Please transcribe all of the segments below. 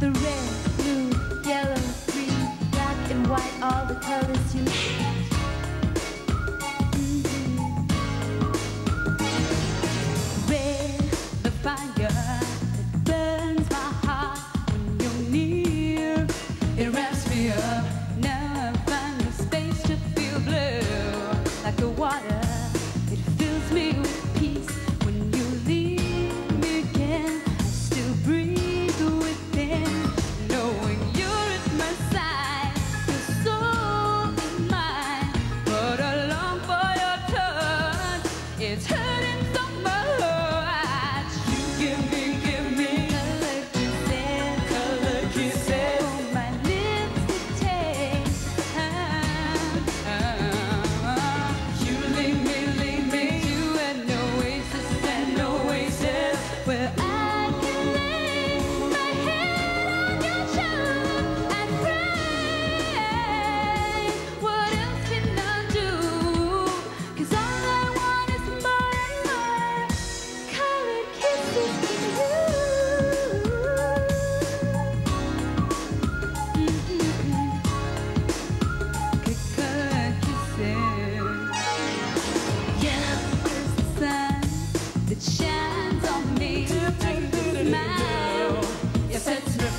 The red, blue, yellow, green, black and white, all the colors you mm. Red, the fire that burns my heart when you're near. It wraps me up. Now I find the space to feel blue, like the water.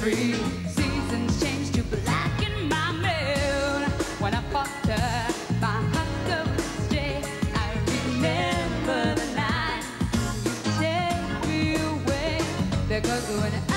free. Seasons change to black in my mail. When I fought her, my heart goes day. I remember the night you take me away. There goes when